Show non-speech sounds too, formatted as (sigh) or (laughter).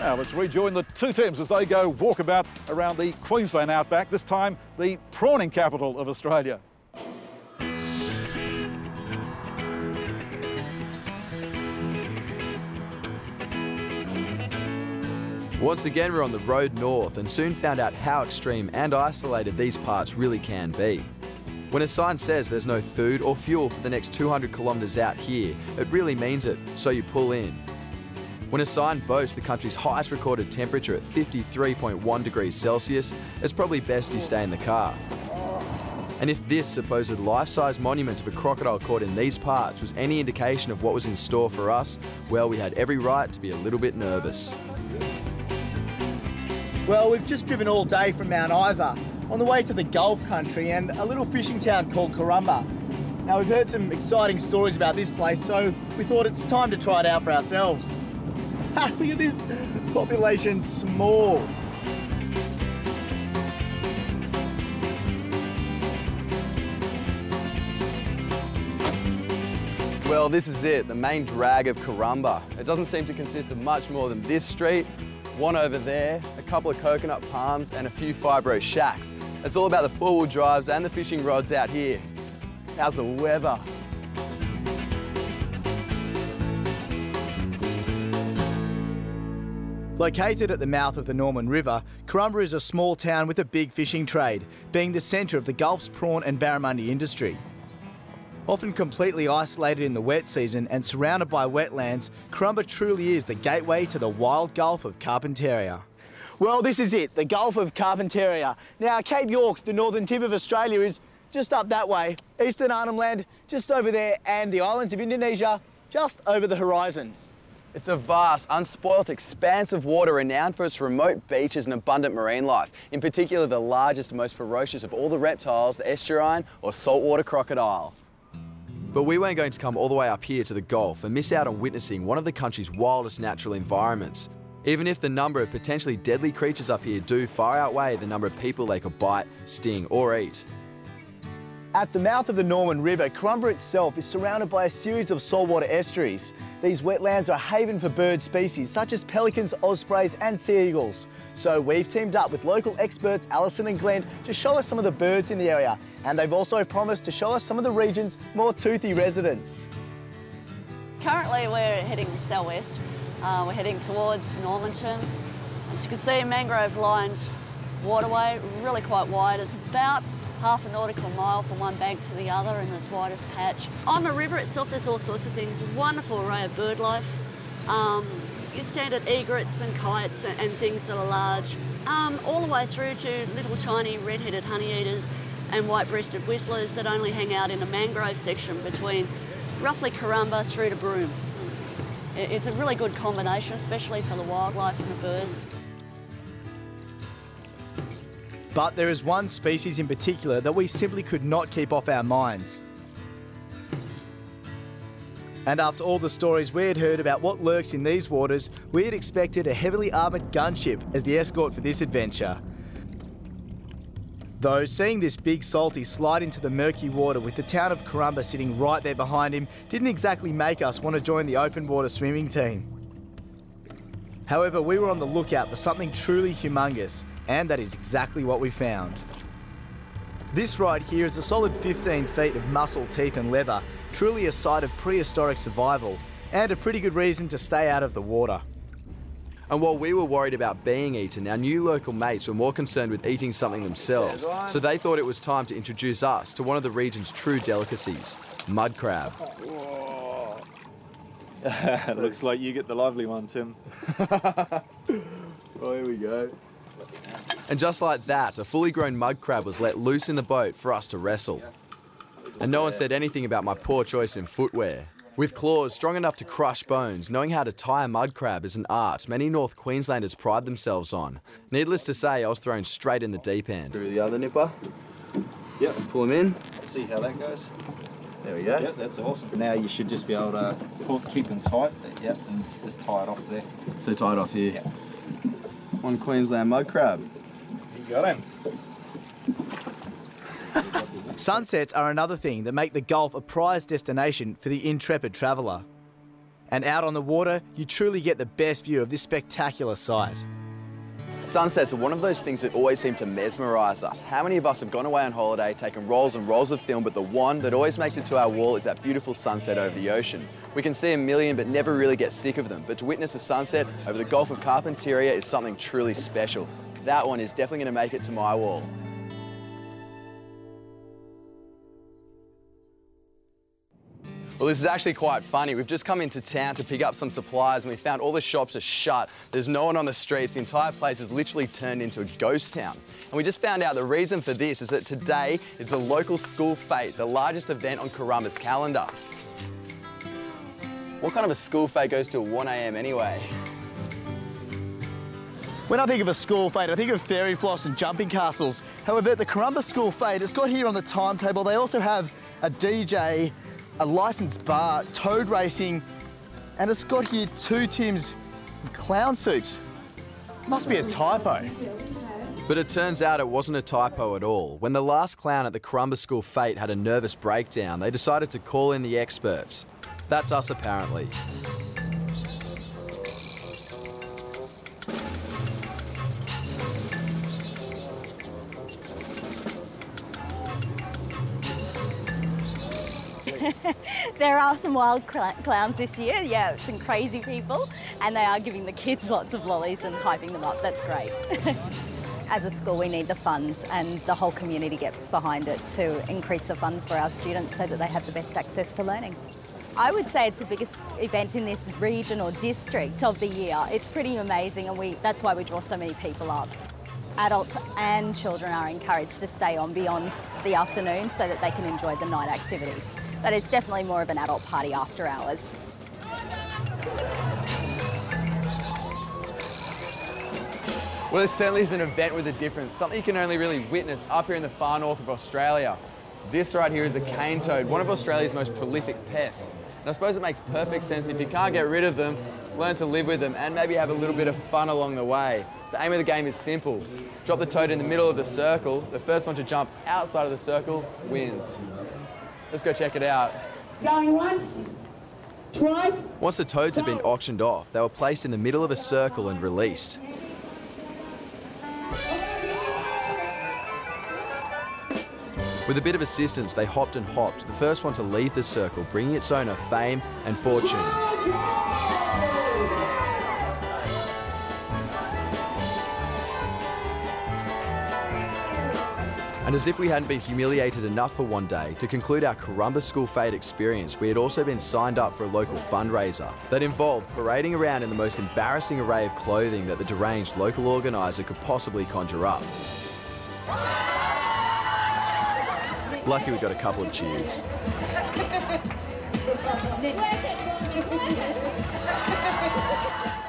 Now let's rejoin the two Tims as they go walkabout around the Queensland outback, this time the prawning capital of Australia. Once again, we're on the road north and soon found out how extreme and isolated these parts really can be. When a sign says there's no food or fuel for the next 200 kilometres out here, it really means it, so you pull in. When a sign boasts the country's highest recorded temperature at 53.1 degrees Celsius, it's probably best you stay in the car. And if this supposed life-size monument of a crocodile caught in these parts was any indication of what was in store for us, well, we had every right to be a little bit nervous. Well, we've just driven all day from Mount Isa on the way to the Gulf country and a little fishing town called Karumba. Now, we've heard some exciting stories about this place, so we thought it's time to try it out for ourselves. (laughs) Look at this, population small. Well, this is it, the main drag of Karumba. It doesn't seem to consist of much more than this street, one over there, a couple of coconut palms, and a few fibro shacks. It's all about the four-wheel drives and the fishing rods out here. How's the weather? Located at the mouth of the Norman River, Karumba is a small town with a big fishing trade, being the centre of the Gulf's prawn and barramundi industry. Often completely isolated in the wet season and surrounded by wetlands, Karumba truly is the gateway to the wild Gulf of Carpentaria. Well, this is it, the Gulf of Carpentaria. Now, Cape York, the northern tip of Australia, is just up that way. Eastern Arnhem Land, just over there, and the islands of Indonesia, just over the horizon. It's a vast, unspoilt expanse of water renowned for its remote beaches and abundant marine life, in particular the largest and most ferocious of all the reptiles, the estuarine or saltwater crocodile. But we weren't going to come all the way up here to the Gulf and miss out on witnessing one of the country's wildest natural environments. Even if the number of potentially deadly creatures up here do far outweigh the number of people they could bite, sting or eat. At the mouth of the Norman River, Karumba itself is surrounded by a series of saltwater estuaries. These wetlands are a haven for bird species such as pelicans, ospreys and sea eagles. So we've teamed up with local experts Alison and Glenn to show us some of the birds in the area and they've also promised to show us some of the region's more toothy residents. Currently we're heading southwest. Uh, we're heading towards Normanton. As you can see, mangrove-lined waterway, really quite wide. It's about half a nautical mile from one bank to the other in this widest patch. On the river itself, there's all sorts of things. Wonderful array of bird life. Um, your standard egrets and kites and, things that are large, um, all the way through to little tiny red-headed honeyeaters and white-breasted whistlers that only hang out in a mangrove section between roughly Karumba through to Broome. It's a really good combination, especially for the wildlife and the birds. But there is one species in particular that we simply could not keep off our minds. And after all the stories we had heard about what lurks in these waters, we had expected a heavily armoured gunship as the escort for this adventure. Though seeing this big salty slide into the murky water with the town of Karumba sitting right there behind him didn't exactly make us want to join the open water swimming team. However, we were on the lookout for something truly humongous, and that is exactly what we found. This ride here is a solid 15 feet of muscle, teeth and leather, truly a sight of prehistoric survival, and a pretty good reason to stay out of the water. And while we were worried about being eaten, our new local mates were more concerned with eating something themselves, so they thought it was time to introduce us to one of the region's true delicacies, mud crab. (laughs) Looks like you get the lively one, Tim. (laughs) (laughs) oh, here we go. And just like that, a fully grown mud crab was let loose in the boat for us to wrestle. And no one said anything about my poor choice in footwear. With claws strong enough to crush bones, knowing how to tie a mud crab is an art many North Queenslanders pride themselves on. Needless to say, I was thrown straight in the deep end. Through the other nipper. Yep, pull him in. Let's see how that goes. There we go. Yep, that's awesome. Now you should just be able to pull, keep them tight. Yep, and just tie it off there. So tie it off here. Yep. One Queensland mud crab. You got him. Sunsets are another thing that make the Gulf a prized destination for the intrepid traveller. And out on the water, you truly get the best view of this spectacular sight. Sunsets are one of those things that always seem to mesmerise us. How many of us have gone away on holiday, taken rolls and rolls of film, but the one that always makes it to our wall is that beautiful sunset over the ocean? We can see a million but never really get sick of them, but to witness a sunset over the Gulf of Carpentaria is something truly special. That one is definitely going to make it to my wall. Well, this is actually quite funny. We've just come into town to pick up some supplies and we found all the shops are shut. There's no one on the streets. The entire place has literally turned into a ghost town. And we just found out the reason for this is that today is the local school fete, the largest event on Karumba's calendar. What kind of a school fete goes to 1am anyway? When I think of a school fete, I think of fairy floss and jumping castles. However, at the Karumba School Fete, it's got here on the timetable, they also have a DJ, a licensed bar, toad racing, and it's got here two Tims in clown suits. Must be a typo. But it turns out it wasn't a typo at all. When the last clown at the Karumba School Fete had a nervous breakdown, they decided to call in the experts. That's us apparently. (laughs) there are some wild cl clowns this year, yeah, some crazy people, and they are giving the kids lots of lollies and hyping them up. That's great. (laughs) As a school, we need the funds, and the whole community gets behind it to increase the funds for our students so that they have the best access to learning. I would say it's the biggest event in this region or district of the year. It's pretty amazing, and we, that's why we draw so many people up adults and children are encouraged to stay on beyond the afternoon so that they can enjoy the night activities. But it's definitely more of an adult party after hours. Well, this certainly is an event with a difference, something you can only really witness up here in the far north of Australia. This right here is a cane toad, one of Australia's most prolific pests. And I suppose it makes perfect sense if you can't get rid of them, learn to live with them and maybe have a little bit of fun along the way. The aim of the game is simple. Drop the toad in the middle of the circle. The first one to jump outside of the circle wins. Let's go check it out. Going once, twice. Once the toads had been auctioned off, they were placed in the middle of a circle and released. With a bit of assistance, they hopped and hopped, the first one to leave the circle, bringing its owner fame and fortune. And as if we hadn't been humiliated enough for one day, to conclude our Karumba School Fete experience, we had also been signed up for a local fundraiser that involved parading around in the most embarrassing array of clothing that the deranged local organiser could possibly conjure up. Lucky we got a couple of cheers. (laughs)